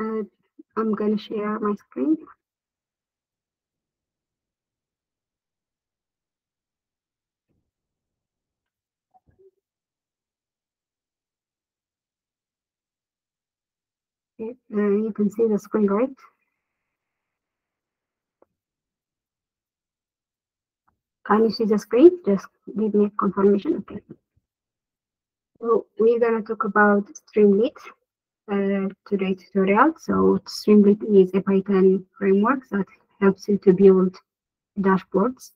I'm going to share my screen. Uh, you can see the screen, right? Can you see the screen? Just give me a confirmation. Okay. So we're going to talk about Streamlit uh, today's tutorial. So Streamlit is a Python framework that helps you to build dashboards.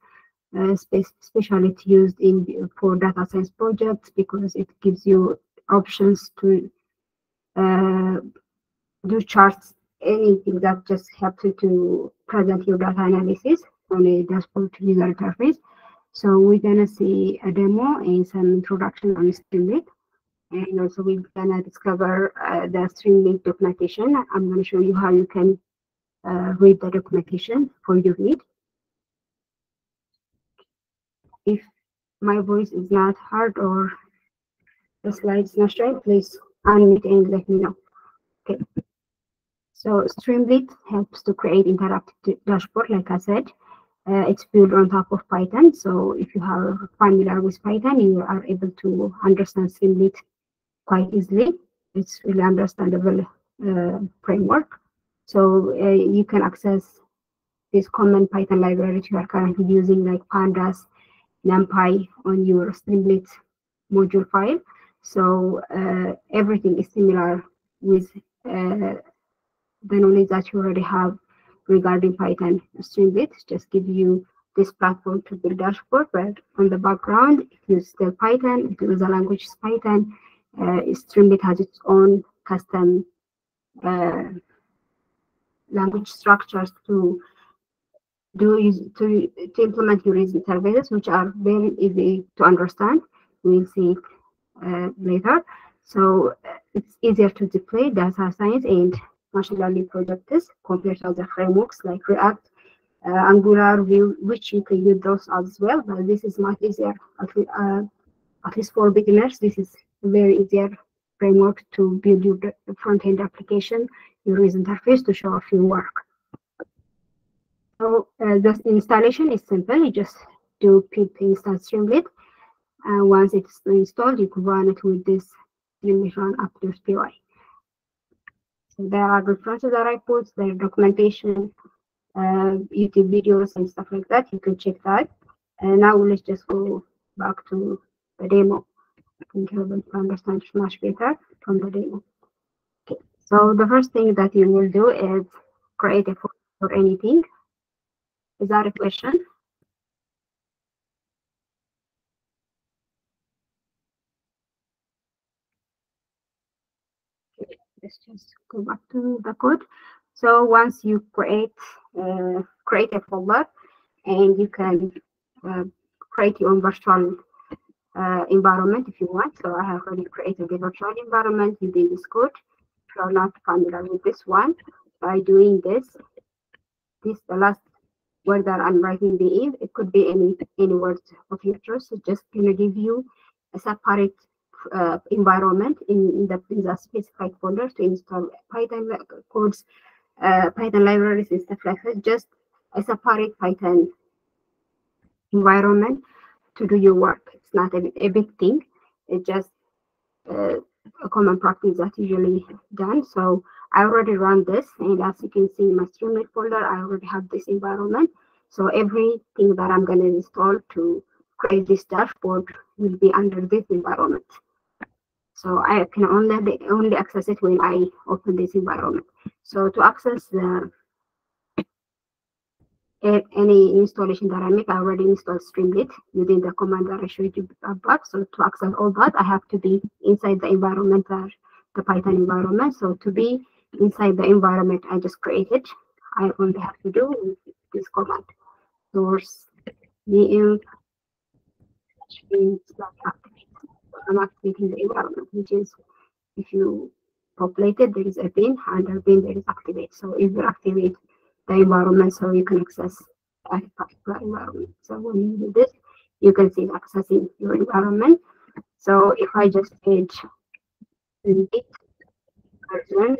Uh, especially it's used in for data science projects because it gives you options to uh, do charts, anything that just helps you to present your data analysis on a dashboard user interface. So we're gonna see a demo and some introduction on Streamlit. And also we're gonna discover uh, the Streamlit documentation. I'm gonna show you how you can uh, read the documentation for your need. If my voice is not hard or the slides not straight, please unmute and let me know. Okay. So Streamlit helps to create interactive dashboard, like I said. Uh, it's built on top of Python. So if you are familiar with Python, you are able to understand Streamlit quite easily. It's really understandable uh, framework. So uh, you can access this common Python library you are currently using, like pandas, NumPy on your Streamlit module file. So uh, everything is similar with uh, the knowledge that you already have regarding Python Streamlit. Just give you this platform to build dashboard, but on the background, if you still Python, if the language is Python, Streamlit has its own custom uh, language structures to do to, to implement your user interfaces, which are very easy to understand. We'll see uh, later. So uh, it's easier to deploy data science and machine learning projects compared to other frameworks like React, uh, Angular, Vue, which you can use those as well. But this is much easier, at, least, uh, at least for beginners. This is very easier framework to build your front-end application, your user interface to show off your work. So uh, the installation is simple. You just do pip install Streamlit. Uh, once it's installed, you can run it with this Streamlit run Aptos PY. So there are references that I put, there documentation, uh, YouTube videos and stuff like that. You can check that. And now let's just go back to the demo. Think able to understand much better from the demo. Okay, so the first thing that you will do is create a folder for anything. Is that a question? Okay, let's just go back to the code. So once you create uh, create a folder, and you can uh, create your own virtual uh, environment if you want. So I have already created a virtual environment using this code. If you are not familiar with this one, by doing this, this the last word that I'm writing the in. It could be any any words of your choice. It's just gonna give you a separate uh, environment in, in, the, in the specified folder to install Python codes, uh, Python libraries and stuff like that. Just a separate Python environment to do your work. It's not a, a big thing. It's just uh, a common practice that usually done. So I already run this, and as you can see in my Streamlit folder, I already have this environment. So everything that I'm going to install to create this dashboard will be under this environment. So I can only only access it when I open this environment. So to access the any installation that I make, I already installed Streamlit using the command that I showed you above. So to access all that, I have to be inside the environment, the Python environment. So to be inside the environment I just created, I only have to do this command source VM activate. I'm activating the environment, which is if you populate it, there is a bin, and under bin there is activate. So if you activate environment so you can access that particular environment. So when you do this, you can see accessing your environment. So if I just page it version,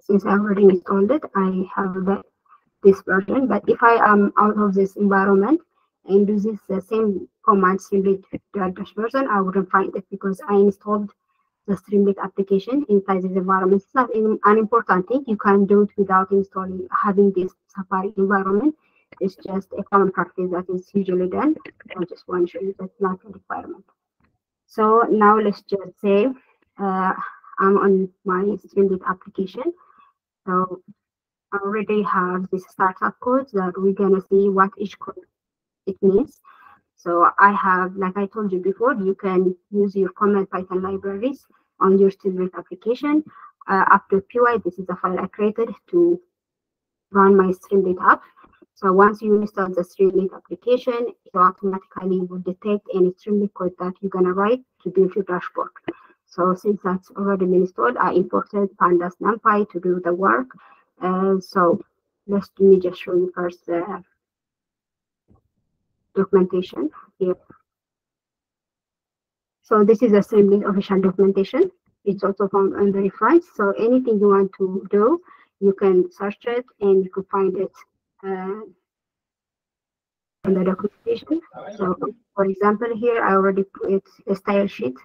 since I already installed it, I have the, this version. But if I am out of this environment, and use this the same command Streamlit dash version, I wouldn't find it because I installed the Streamlit application inside this environment. It's not an important thing. You can do it without installing having this Safari environment. It's just a common practice that is usually done. I just want to show you that's not a requirement. So now let's just say uh, I'm on my Streamlit application. So I already have this startup code that we're gonna see what each code it means. So I have, like I told you before, you can use your common Python libraries on your Streamlit application. Uh, to PY, this is the file I created to run my Streamlit app. So once you install the Streamlit application, it automatically will detect any Streamlit code that you're gonna write to build your dashboard. So since that's already been installed, I imported pandas numpy to do the work. Uh, so let me just show you first the documentation here. So this is a Streamlit official documentation. It's also found on the. So anything you want to do, you can search it and you can find it uh, in the documentation. So for example, here I already put a style sheet,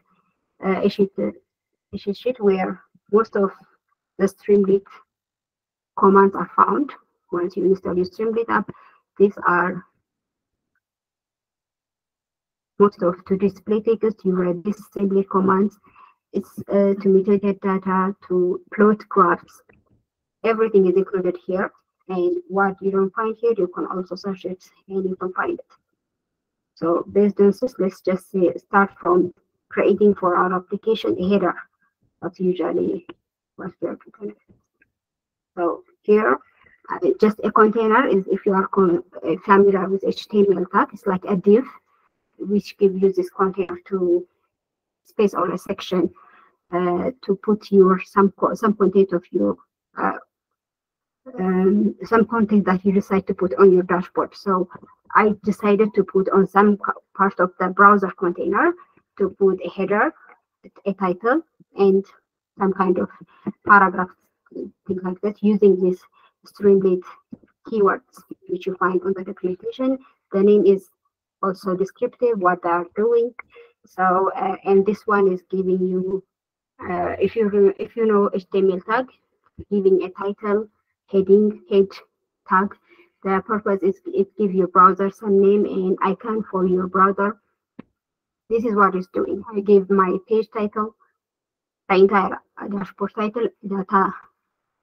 uh, a sheet, a sheet sheet where most of the Streamlit commands are found. Once you install your Streamlit app, these are most of to display text, you read this assembly commands. It's uh, to metadata data, to plot graphs. Everything is included here. And what you don't find here, you can also search it and you can find it. So based on this, let's just say start from creating for our application a header. That's usually what we're doing. So here, uh, just a container is if you are uh, familiar with HTML tag, it's like a div which gives you this container to space or a section uh, to put your some some content of your uh, um, some content that you decide to put on your dashboard. So I decided to put on some part of the browser container to put a header, a title, and some kind of paragraph, things like that, using this Streamlit keywords, which you find on the documentation. The name is also descriptive what they are doing. So uh, and this one is giving you uh, if you if you know html tag giving a title heading head tag. The purpose is it gives your browser some name and icon for your browser. This is what it's doing. I give my page title the entire dashboard title data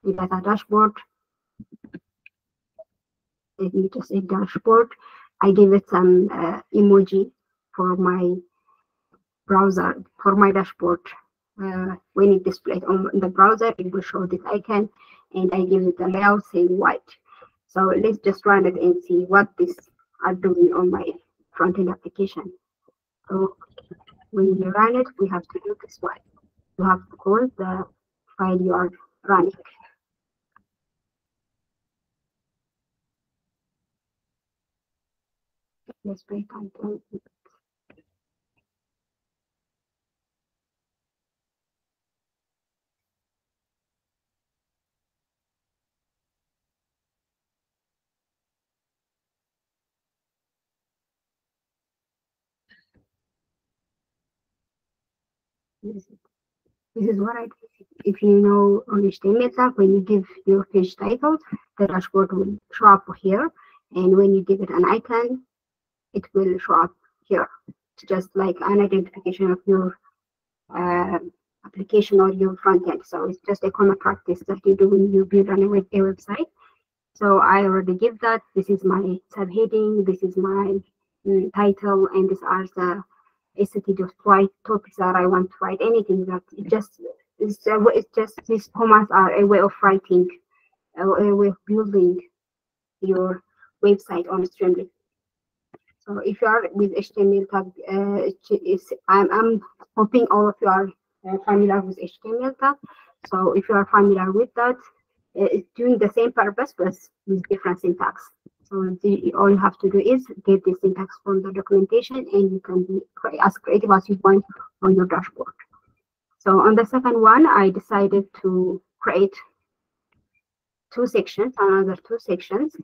data dashboard. Let me just say dashboard I gave it some uh, emoji for my browser, for my dashboard. Uh, when it displayed on the browser, it will show this icon, and I give it a layout saying white. So let's just run it and see what this are doing on my front-end application. So when you run it, we have to do this way. You have to call the file you are running. Break on This is what I did. If you know on HTML when you give your page title, the dashboard will show up here. And when you give it an icon, it will show up here. It's just like an identification of your uh, application or your front end. So it's just a common practice that you do when you build a website. So I already give that. This is my subheading. This is my um, title, and these are the ACT.white topics that I want to write. Anything that it just it's, uh, it's just these commands are a way of writing, a, a way of building your website on Streamlit. So if you are with HTML tag, uh, I'm, I'm hoping all of you are uh, familiar with HTML tag. So if you are familiar with that, uh, it's doing the same purpose but with different syntax. So the, all you have to do is get the syntax from the documentation and you can be as creative as you want on your dashboard. So on the second one, I decided to create two sections, another two sections.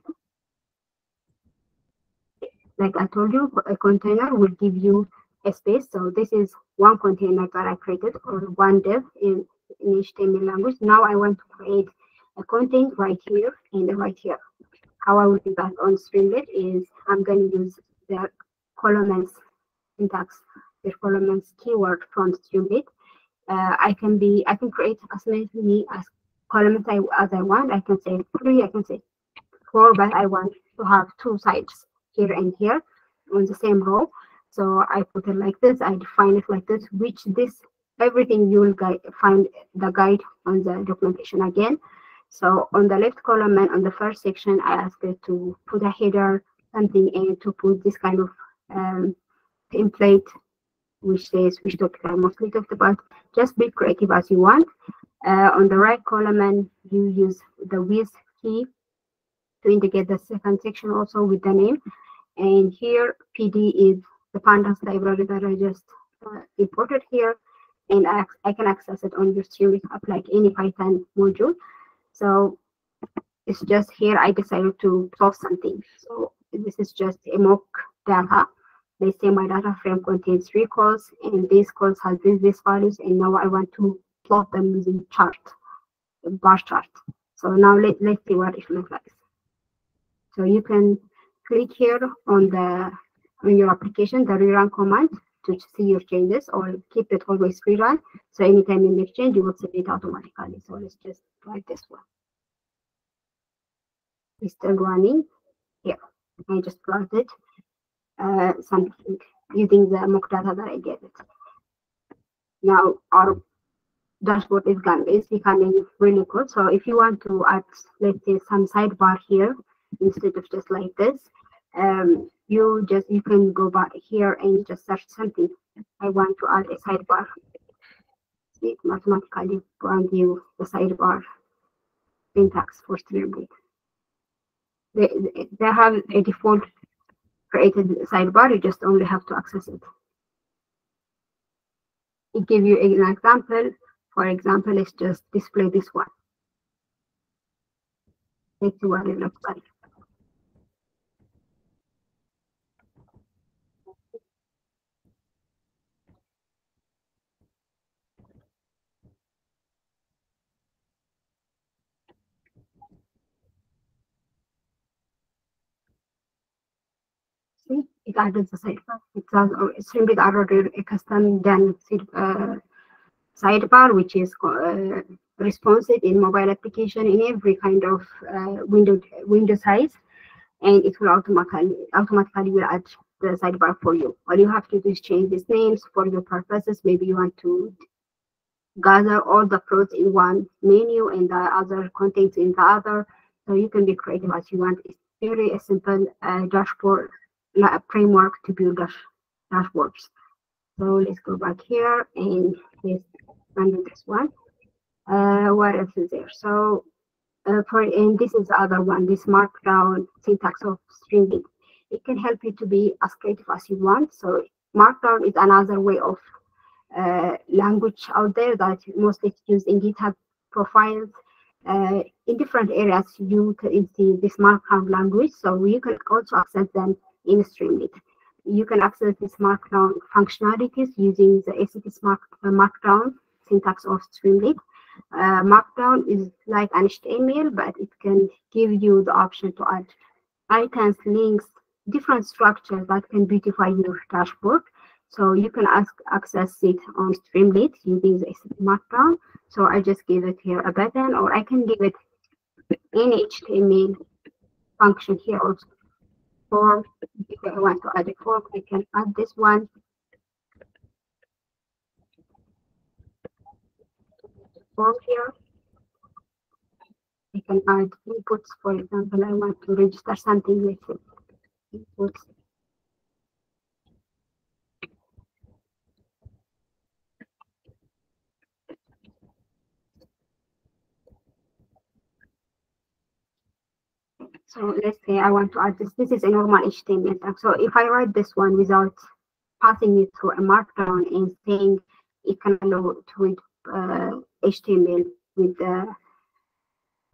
Like I told you, a container will give you a space. So this is one container that I created or one div in, in HTML language. Now I want to create a content right here and right here. How I will do that on Streamlit is I'm going to use the columns syntax, the columns keyword from Streamlit. Uh, I can be, I can create as many as columns I, as I want. I can say three, I can say four, but I want to have two sides here and here on the same row. So I put it like this, I define it like this, which this, everything you will find the guide on the documentation again. So on the left column and on the first section, I asked it to put a header, something, and to put this kind of um, template, which says, which topic I mostly talked about. Just be creative as you want. Uh, on the right column, and you use the with key to indicate the second section also with the name. And here, PD is the pandas library that I just uh, imported here, and I, I can access it on your Streamlit app like any Python module. So it's just here I decided to plot something. So this is just a mock data. They say my data frame contains three calls, and these calls has these, these values, and now I want to plot them using chart, bar chart. So now let, let's see what it looks like. So you can click here on the on your application, the rerun command to see your changes or keep it always rerun. So anytime you make change, you will see it automatically. So let's just try this one. It's still running. Here, I just plotted uh, something using the mock data that I gave it. Now our dashboard is gone. It's becoming really good. So if you want to add, let's say, some sidebar here instead of just like this, um, you just you can go back here and just search something. I want to add a sidebar. It automatically brand you the sidebar syntax for Streamlit. They, they have a default created sidebar, you just only have to access it. It give you an example. For example, let's just display this one. Let's see what it looks like. see it added the sidebar. It has Streamlit added a custom done uh, sidebar, which is uh, responsive in mobile application in every kind of uh, window window size, and it will automatically automatically will add the sidebar for you. All you have to do is change these names for your purposes. Maybe you want to gather all the plots in one menu and the other contents in the other. So you can be creative as you want. It's very a simple uh, dashboard framework to build dash, dashboards. So let's go back here and let's run this one. Uh, what else is there? So uh, for and this is the other one, this markdown syntax of Streamlit. It can help you to be as creative as you want. So markdown is another way of uh, language out there that mostly used in GitHub profiles. Uh, in different areas, you can see this markdown language, so you can also access them in Streamlit. You can access this markdown functionalities using the ACT uh, markdown syntax of Streamlit. Uh, markdown is like an HTML, but it can give you the option to add icons, links, different structures that can beautify your dashboard. So you can ask, access it on Streamlit using the ACT markdown. So I just give it here a button, or I can give it any HTML function here also form. If I want to add a form, I can add this one. Form here. I can add inputs. For example, I want to register something with inputs. So let's say I want to add this. This is a normal HTML tag. So if I write this one without passing it through a markdown and saying it can allow to read uh, HTML with the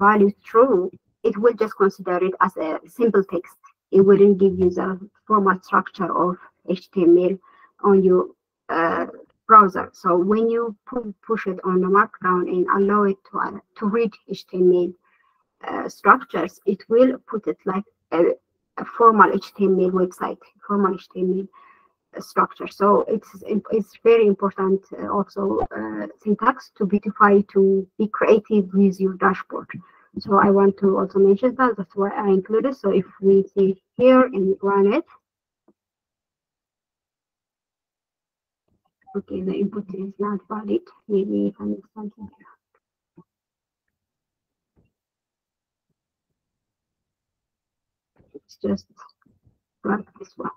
value true, it will just consider it as a simple text. It wouldn't give you the formal structure of HTML on your uh, browser. So when you pu push it on the Markdown and allow it to, uh, to read HTML structures, it will put it like a, a formal HTML website, formal HTML uh, structure. So it's it's very important uh, also uh, syntax to beautify to be creative with your dashboard. So I want to also mention that. That's why I included. So if we see here and run it, okay, the input is not valid. Maybe if I something It's just like this one.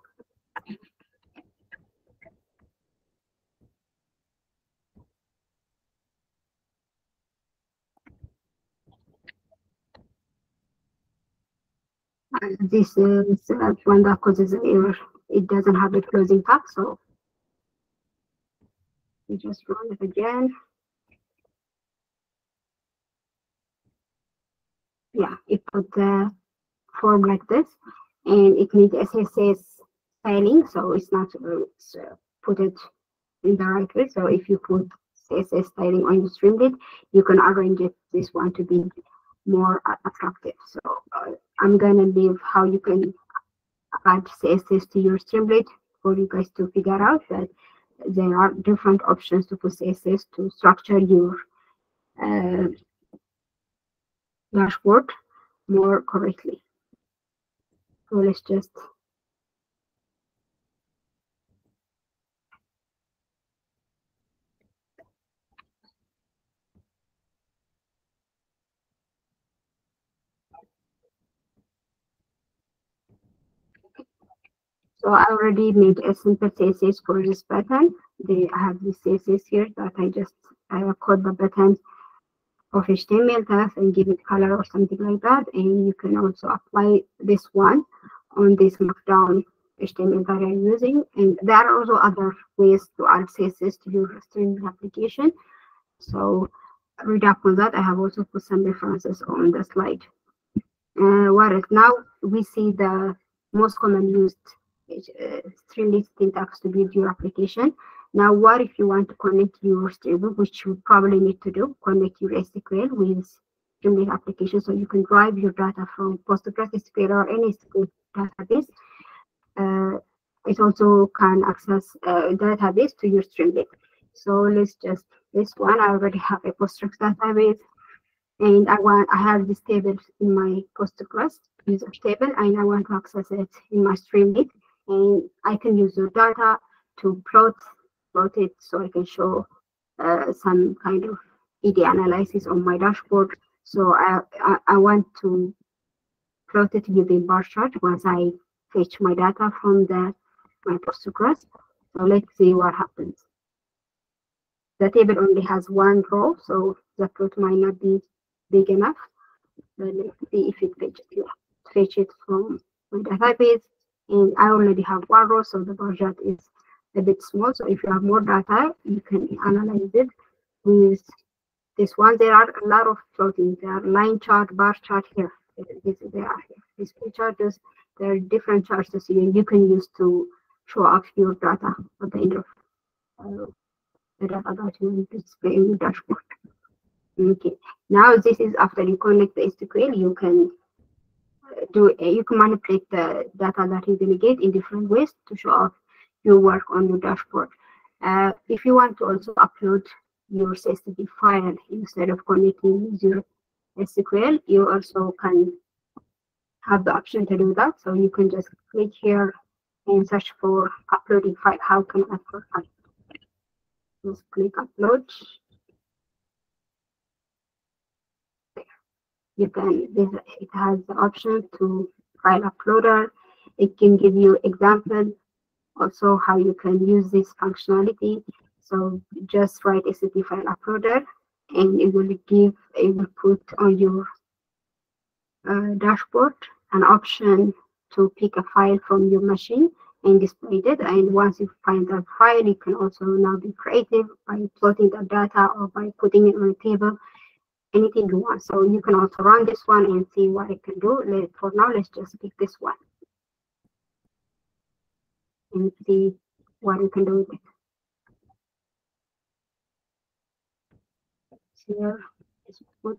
And this is uh, when that causes an error. It doesn't have a closing tag, so we just run it again. Yeah, it put the form like this, and it needs CSS styling, so it's not uh, put it in the right way. So if you put CSS styling on your Streamlit, you can arrange it this one to be more attractive. So uh, I'm gonna leave how you can add CSS to your Streamlit for you guys to figure out that there are different options to put CSS to structure your uh, dashboard more correctly. So let's just So I already made a simple CSS for this button. They have this CSS here that I just I code the button of HTML tags and give it color or something like that. And you can also apply this one on this markdown HTML that I'm using. And there are also other ways to add CSS to your Streamlit application. So read up on that. I have also put some references on the slide. Uh, whereas now we see the most common used uh, Streamlit syntax to build your application. Now, what if you want to connect your Streamlit, which you probably need to do, connect your SQL with Streamlit application so you can drive your data from PostgreSQL or any SQL database. Uh, it also can access uh, database to your Streamlit. So let's just, this one, I already have a Postgres database and I want, I have this table in my Postgres user table and I want to access it in my Streamlit and I can use your data to plot plot it so I can show uh, some kind of ED analysis on my dashboard. So I, I, I want to plot it using bar chart once I fetch my data from the my Postgres. So let's see what happens. The table only has one row, so the plot might not be big enough. But let's see if it fetches, fetch it from my database and I already have one row, so the bar chart is a bit small. So if you have more data, you can analyze it with this one. There are a lot of plotting. There are line chart, bar chart here. This, there are. These charts, there are different see, and you can use to show off your data at the end of uh, the data that you display in your dashboard. Okay, now this is after you connect the SQL, you can do you can manipulate the data that to get in different ways to show off your work on your dashboard. Uh, if you want to also upload your CSV file instead of connecting your SQL, you also can have the option to do that. So you can just click here and search for uploading file. How can I upload file? Just click upload There. you can it has the option to file uploader it can give you example also how you can use this functionality so just write a file uploader and it will give it will put on your uh, dashboard an option to pick a file from your machine and display it. And once you find that file, you can also now be creative by plotting the data or by putting it on a table, anything you want. So you can also run this one and see what it can do. For now, let's just pick this one and see what we can do with it. Here, this one.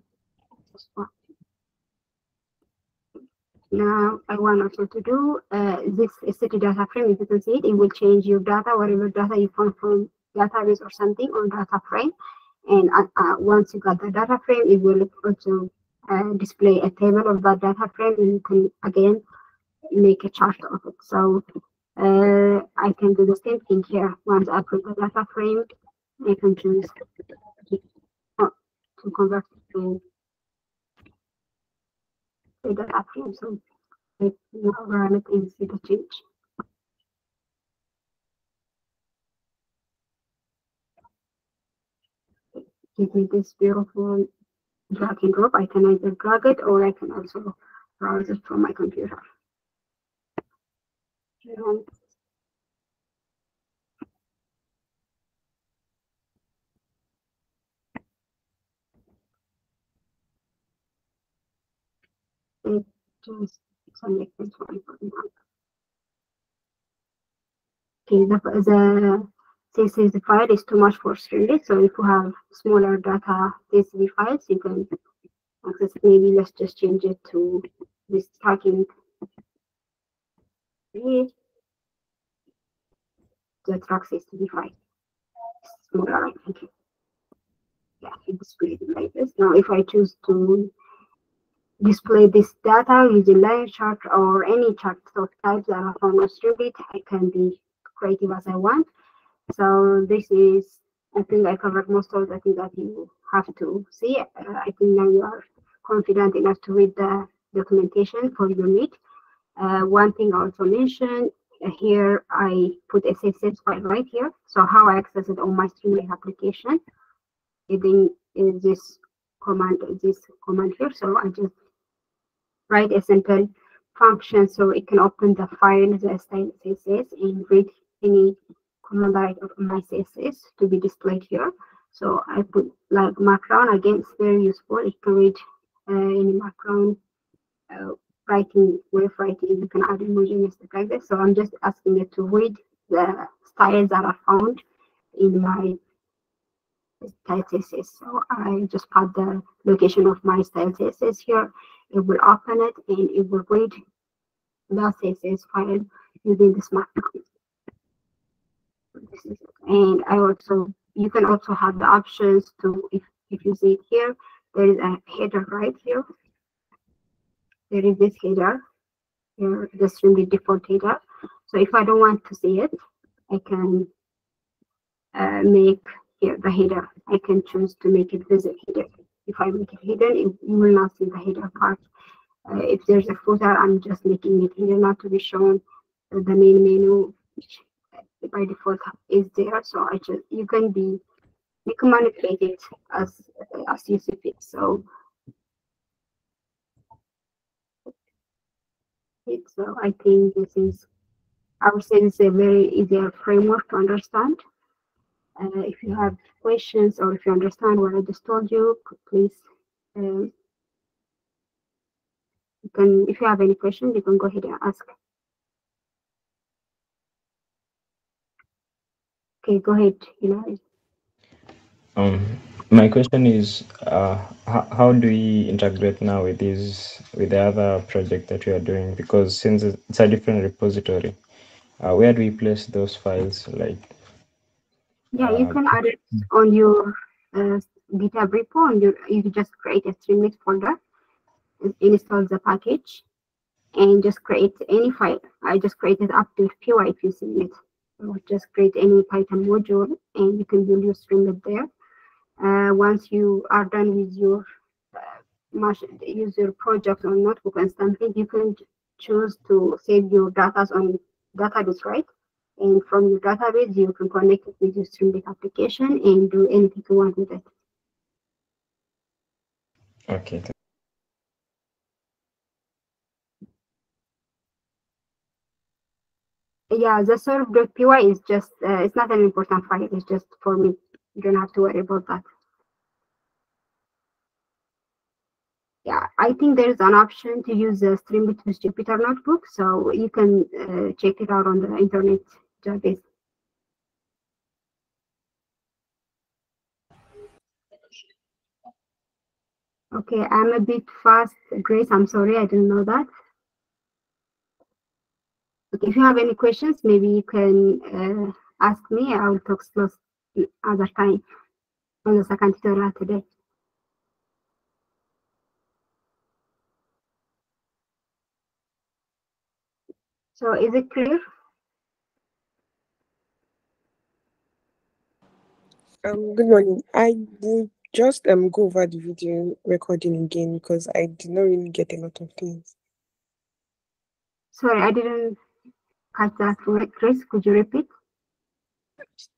Now I want also to do uh, this city data frame. If you can see it, it will change your data, whatever data you found from database or something on data frame. And uh, uh, once you got the data frame, it will also uh, display a table of that data frame and you can again make a chart of it. So uh, I can do the same thing here. Once I put the data frame, I can choose to convert it to the data frame. So run it and see the change. Give me this beautiful drag and drop. I can either drag it or I can also browse it from my computer. Um, it just select this one for now. Okay, the, the CSV file is too much for Streamlit, so if you have smaller data CSV files, you can access. Maybe let's just change it to this starting the track CSV file. Smaller. Yeah, it displayed like this. Now, if I choose to display this data using line chart or any chart of types that are on Streamlit, I can be creative as I want. So this is, I think I covered most of the things that you have to see. Uh, I think now you are confident enough to read the documentation for your need. Uh, one thing I also mentioned uh, here, I put CSS file right here. So how I access it on my Streamlit application, it is this command, this command here. So I just write a simple function so it can open the file, the style CSS, and read any command that of my CSS to be displayed here. So I put like markdown again, it's very useful. It can read uh, any markdown uh, writing, of writing. You can add emoji and stuff like this. So I'm just asking it to read the styles that are found in my style CSS. So I just put the location of my style CSS here. It will open it and it will read the CSS file using the markdown and I also you can also have the options to if if you see it here there is a header right here. There is this header. Here this the default header. So if I don't want to see it I can uh, make here the header. I can choose to make it visit hidden if I make it hidden it, you will not see the header part uh, if there's a footer I'm just making it hidden not to be shown uh, the main menu which by default is there. So I just you can be you can manipulate it as as you see fit. So so I think this is I would say this is a very easier framework to understand. Uh, if you have questions or if you understand what I just told you, please um, you can if you have any questions, you can go ahead and ask. Okay, go ahead, Hilary. Um, my question is, uh, how, how do we integrate now with these with the other project that we are doing? Because since it's a different repository, uh, where do we place those files? Like, yeah, you uh, can add it on your uh, GitHub repo, and you you just create a Streamlit folder, install the package, and just create any file. I just created up to few if you see it or just create any Python module and you can build your Streamlit there. Uh, once you are done with your uh, user project or notebook and something, you can choose to save your data on database, right? And from your database, you can connect it with your Streamlit application and do anything you want with it. Okay. yeah, the serve.py is just, uh, it's not an important file. It's just for me. You don't have to worry about that. Yeah, I think there's an option to use the Streamlit with Jupyter Notebook. So you can uh, check it out on the internet Okay, I'm a bit fast, Grace. I'm sorry, I didn't know that. Okay, if you have any questions, maybe you can uh, ask me. I will talk slow other time on the second tutorial today. So is it clear? Um, good morning. I will just um go over the video recording again because I did not really get a lot of things. Sorry, I didn't catch that. Chris, could you repeat?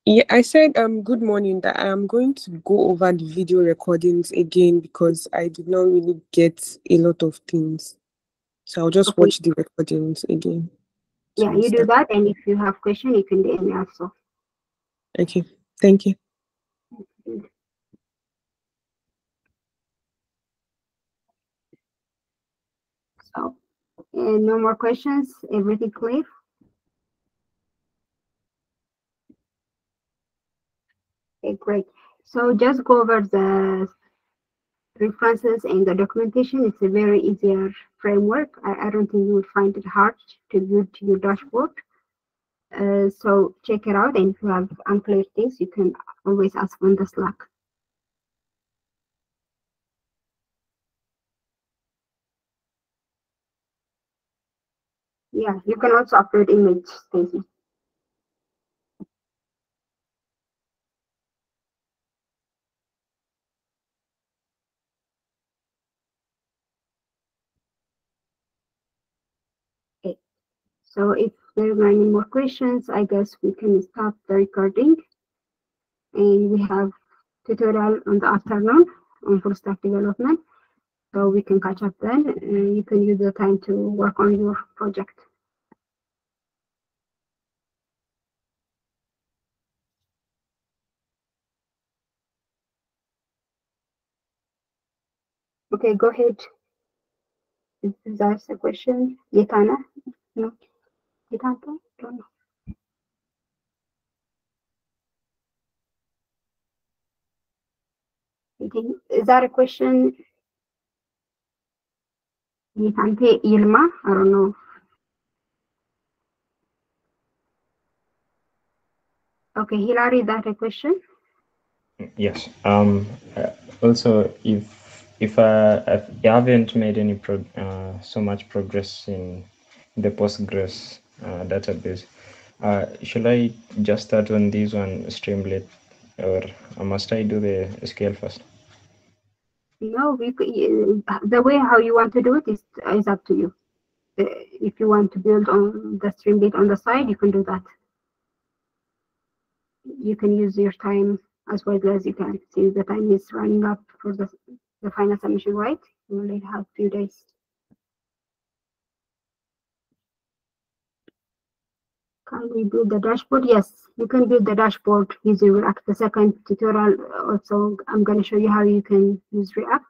Yeah, I said um good morning that I am going to go over the video recordings again because I did not really get a lot of things. So I'll just Okay. watch the recordings again. Yeah, you do that. And if you have question, you can DM me also. Okay, thank you. So, uh, no more questions. Everything clear? Okay, great. So just go over the references and the documentation. It's a very easier framework. I, I don't think you will find it hard to build your dashboard. Uh, so check it out. And if you have unclear things, you can always ask on the Slack. Yeah, you can also upload image, Stacy. Okay. So if there are any more questions, I guess we can stop the recording. And we have tutorial on the afternoon on full stack development. So we can catch up then. you can use the time to work on your project. Okay, go ahead. Is that a question? Yetana? No? Yetanta? Don't know. Is that a question? Yetante Ilma? I don't know. Okay, Hilary, is that a question? Yes. Um. uh, Also, if if I if you haven't made any pro, uh, so much progress in the Postgres uh, database, uh, should I just start on this one Streamlit, or must I do the SQL first? No, we, the way how you want to do it is, is up to you. Uh, If you want to build on the Streamlit on the side, you can do that. You can use your time as well as you can. Since the time is running up for the, the final submission, right? You only have a few days. Can we build the dashboard? Yes, you can build the dashboard using React. The second tutorial uh, also, I'm going to show you how you can use React.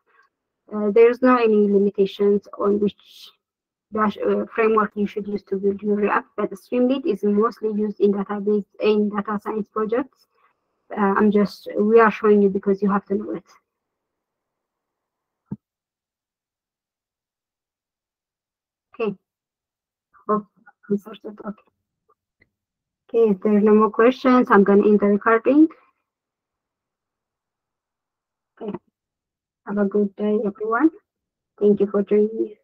Uh, there's no any limitations on which dash uh, framework you should use to build your React, but Streamlit is mostly used in database in data science projects. Uh, I'm just we are showing you because you have to know it. Okay. Oh. Okay. Okay, if there are no more questions, I'm gonna end the recording. Okay. Have a good day, everyone. Thank you for joining.